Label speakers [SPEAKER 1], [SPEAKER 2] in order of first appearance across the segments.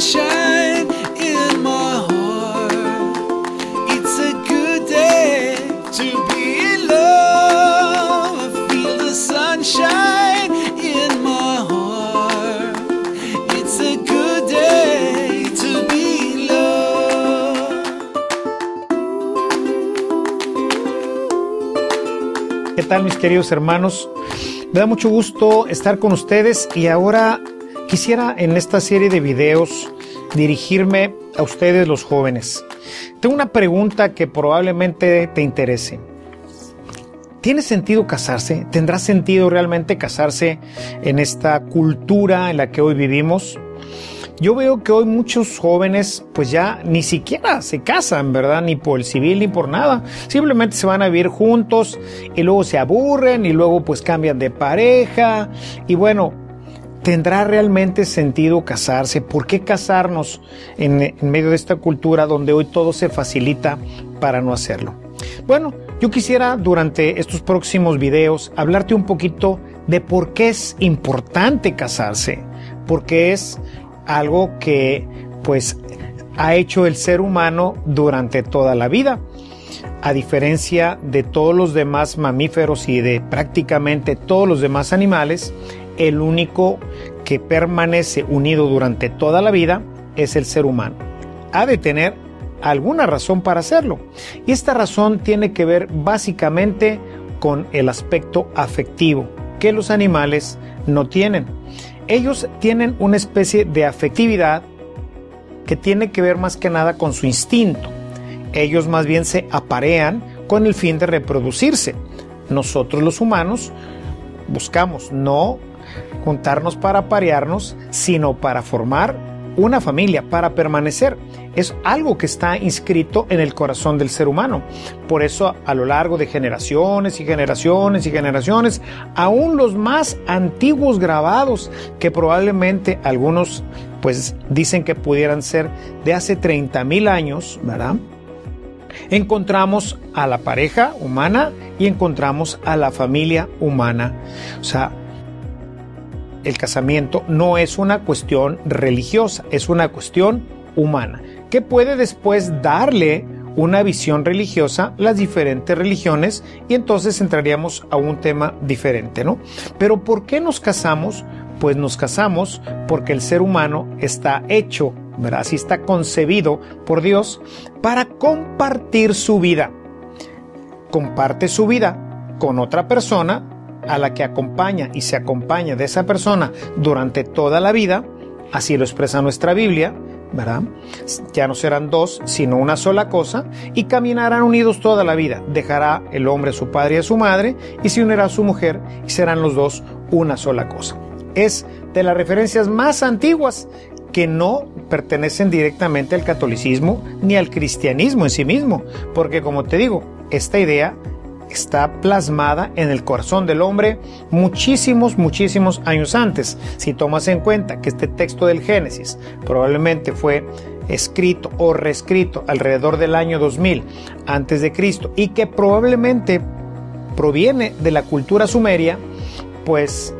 [SPEAKER 1] sunshine in my heart. It's a good day to be in love. I feel the sunshine in my heart. It's a good day to be in love.
[SPEAKER 2] ¿Qué tal mis queridos hermanos? Me da mucho gusto estar con ustedes y ahora quisiera en esta serie de videos dirigirme a ustedes los jóvenes. Tengo una pregunta que probablemente te interese. ¿Tiene sentido casarse? ¿Tendrá sentido realmente casarse en esta cultura en la que hoy vivimos? Yo veo que hoy muchos jóvenes pues ya ni siquiera se casan, ¿verdad? Ni por el civil ni por nada. Simplemente se van a vivir juntos y luego se aburren y luego pues cambian de pareja. Y bueno, ¿tendrá realmente sentido casarse? ¿Por qué casarnos en, medio de esta cultura donde hoy todo se facilita para no hacerlo? Bueno, yo quisiera durante estos próximos videos hablarte un poquito de por qué es importante casarse, porque es algo que pues ha hecho el ser humano durante toda la vida. A diferencia de todos los demás mamíferos y de prácticamente todos los demás animales, el único que permanece unido durante toda la vida es el ser humano. Ha de tener alguna razón para hacerlo. Y esta razón tiene que ver básicamente con el aspecto afectivo que los animales no tienen ellos tienen una especie de afectividad que tiene que ver más que nada con su instinto. Ellos más bien se aparean con el fin de reproducirse. Nosotros los humanos buscamos no juntarnos para aparearnos, sino para formar una familia, para permanecer. Es algo que está inscrito en el corazón del ser humano. Por eso a lo largo de generaciones y generaciones y generaciones, aún los más antiguos grabados, que probablemente algunos pues dicen que pudieran ser de hace 30 mil años, ¿verdad? Encontramos a la pareja humana y encontramos a la familia humana. O sea, el casamiento no es una cuestión religiosa, es una cuestión humana, que puede después darle una visión religiosa las diferentes religiones y entonces entraríamos a un tema diferente, ¿no? Pero ¿por qué nos casamos? Pues nos casamos porque el ser humano está hecho, ¿verdad? Así está concebido por Dios para compartir su vida. Comparte su vida con otra persona a la que acompaña y se acompaña de esa persona durante toda la vida, así lo expresa nuestra Biblia, ¿verdad? Ya no serán dos, sino una sola cosa, y caminarán unidos toda la vida. Dejará el hombre a su padre y a su madre, y se unirá a su mujer, y serán los dos una sola cosa. Es de las referencias más antiguas que no pertenecen directamente al catolicismo ni al cristianismo en sí mismo, porque como te digo, esta idea está plasmada en el corazón del hombre muchísimos, muchísimos años antes. Si tomas en cuenta que este texto del Génesis probablemente fue escrito o reescrito alrededor del año 2000 antes de Cristo y que probablemente proviene de la cultura sumeria, pues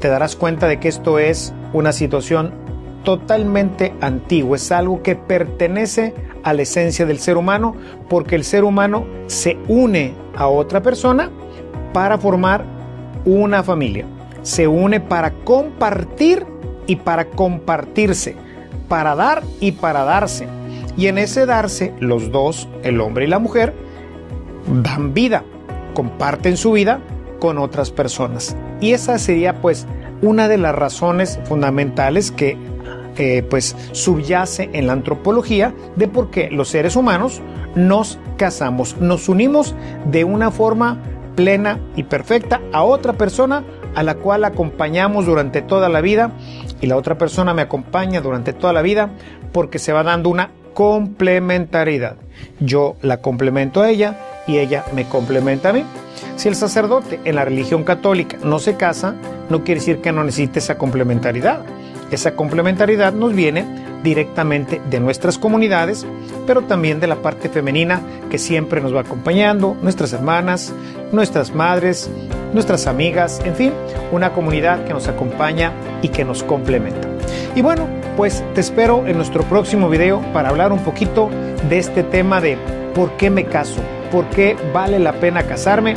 [SPEAKER 2] te darás cuenta de que esto es una situación totalmente antigua, es algo que pertenece a la esencia del ser humano porque el ser humano se une a otra persona para formar una familia. Se une para compartir y para compartirse, para dar y para darse. Y en ese darse, los dos, el hombre y la mujer, dan vida, comparten su vida con otras personas. Y esa sería pues una de las razones fundamentales que pues subyace en la antropología de por qué los seres humanos nos casamos, nos unimos de una forma plena y perfecta a otra persona a la cual acompañamos durante toda la vida y la otra persona me acompaña durante toda la vida porque se va dando una complementariedad. Yo la complemento a ella y ella me complementa a mí. Si el sacerdote en la religión católica no se casa, no quiere decir que no necesite esa complementariedad. Esa complementariedad nos viene directamente de nuestras comunidades, pero también de la parte femenina que siempre nos va acompañando, nuestras hermanas, nuestras madres, nuestras amigas, en fin, una comunidad que nos acompaña y que nos complementa. Y bueno, pues te espero en nuestro próximo video para hablar un poquito de este tema de por qué me caso, por qué vale la pena casarme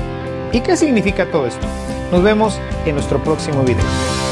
[SPEAKER 2] y qué significa todo esto. Nos vemos en nuestro próximo video.